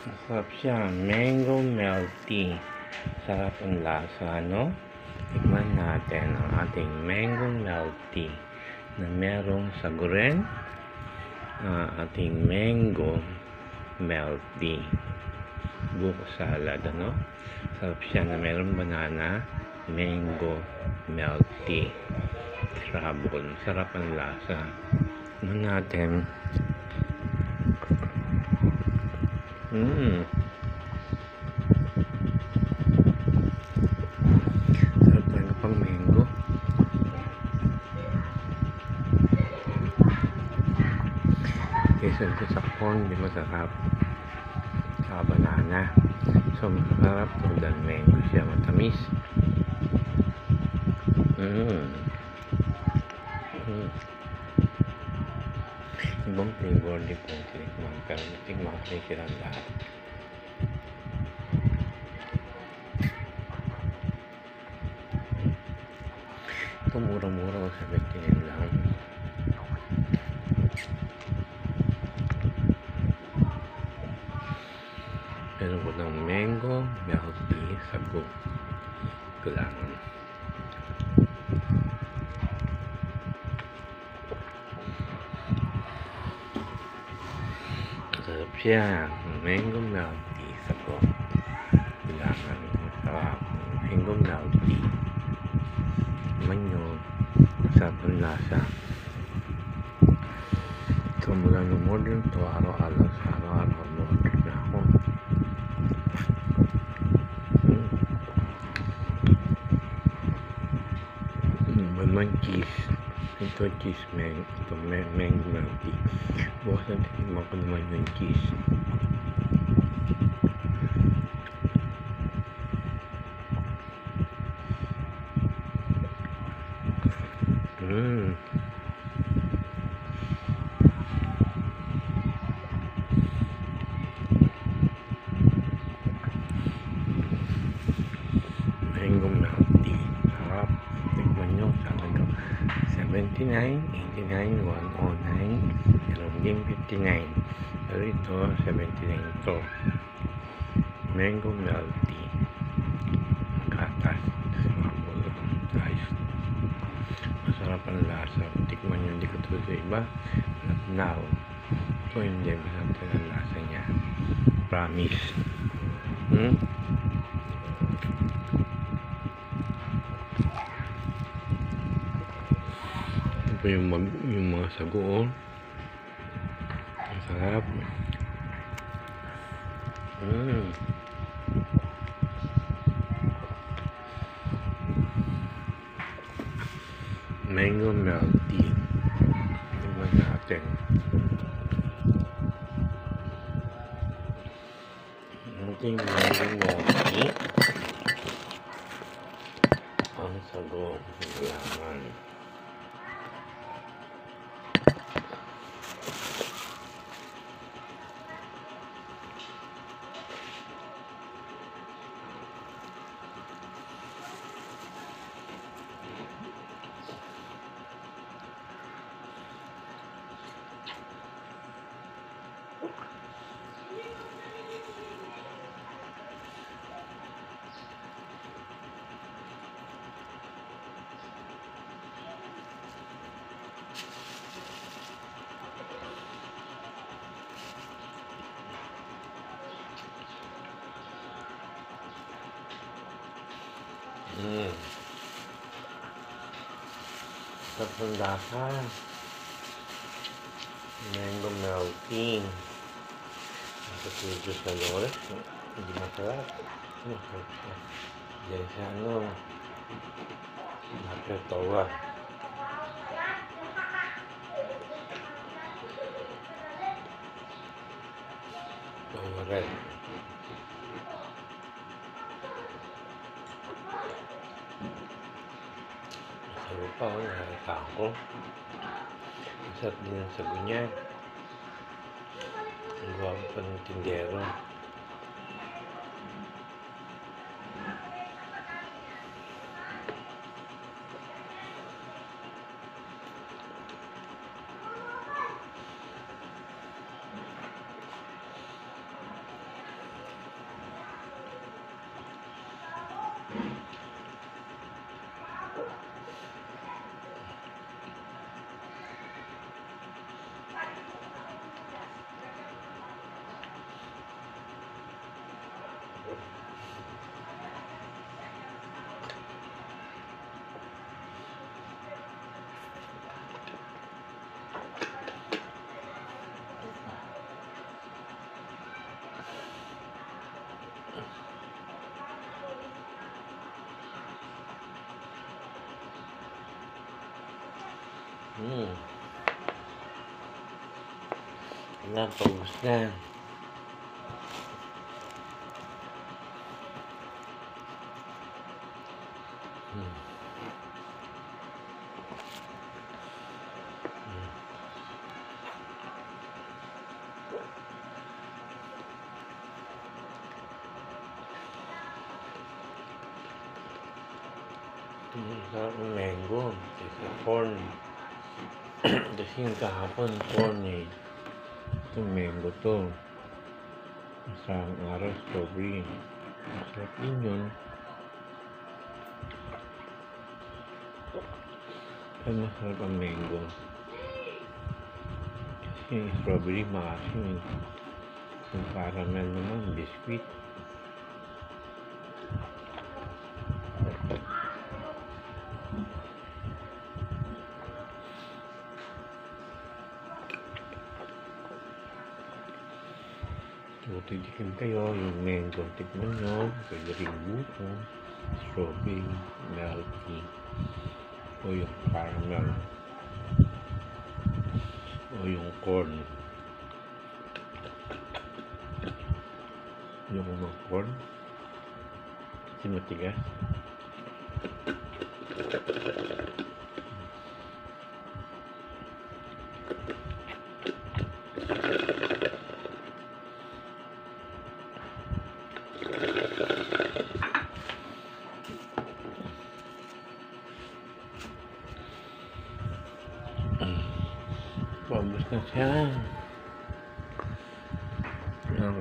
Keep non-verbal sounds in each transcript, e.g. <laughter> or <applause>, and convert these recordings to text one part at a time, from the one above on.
Masarap siya. Mango milk. Sarap ang lasa, no? Tikman natin ang ating mango milk na merong saguren uh, ating mango milk tea. Buko salad, ano? Sarap siya na merong banana, mango milk tea. Trouble. Sarap ang lasa. Ano natin? Mmm. Sarap talaga pang mango. Kaysa ito sa corn, di masarap. Sa banana. So, masarap to dahil mango siya matamis. Mmm. Mm. Ibang flavor di po tinikman pero natikman ko rin silang lahat. Ito mura-mura o 79 lang. Pero ko ng mango, milk tea, sago. Kailangan. Sarap siya. Mango milk tea, sago. Kailangan. Sarap. Mango milk tea. Naman yun. Masarap ang lasa. So, mula nung order to, araw-araw sa araw-araw, order na ako. Mm. Mm, One cheese. Ito cheese mang ito mang mango milk tea. Bukas na titigman ko naman yung cheese. Mmm. Mango milk tea. Sarap. Tignan nyo. Talaga. 79, 89, 109, meron din 59. Pero ito, 79 to. Mango. Small. Guys. Masarap ang lasa. Tikman nyo, hindi ko tulad sa iba. Not now. Ito hindi. Masarap ang lasa niya. Promise. Hmm? Ito po yung, mag, yung mga sago, oh. Ang sarap. Mm. Mango milk tea. Tingnan natin. Ating mango milk tea. Ang sago. Laman. Mm. Sarap ng lasa. Mango milk tea. Nakasujo sa lores. Hindi masarap. Masarap siya. Diyan sa ano. Napetowa. Towa red. Sabi pa, oh, nakita ko. Masarap din ang sago niya. Ang gwapo pa ng tindero. Hmm. Ayan, paubos na. Hmm, sarap ng mango. Kasi corn. <clears throat> Kasi yung kahapon, corn eh. Ito mango to. Isang araw, strawberry. Masarap din yun. Ay, masarap ang mango. Kasi yung strawberry maasim eh. Yung caramel naman, biscuit. So, tigikin kayo, yung mango, tikman nyo, pwede rin buko, strawberry, milk o yung caramel, o yung corn. Yung mga corn, kasi matigas. Paubos na mango. Ang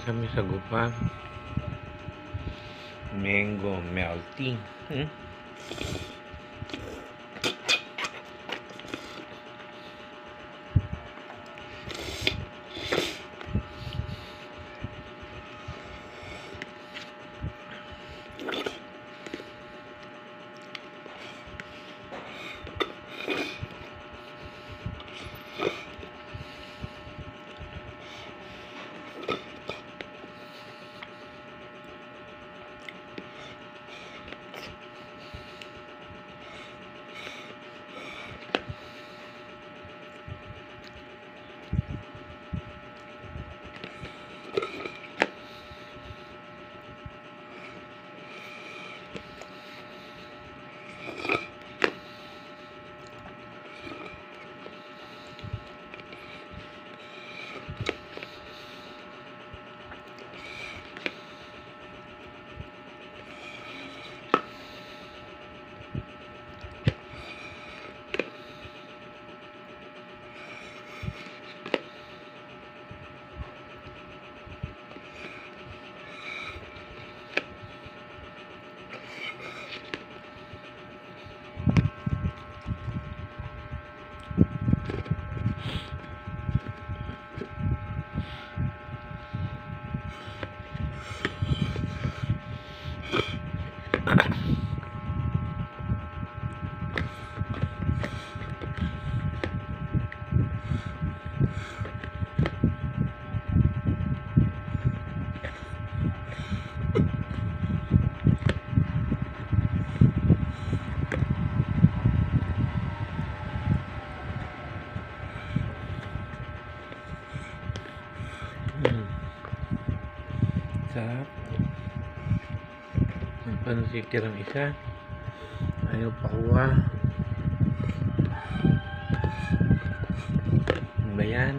Lasang lasa, may sago pa. Mango melting. Hmm? Ayan, natitirang isa. Ayaw pakuha. Ano ba yan?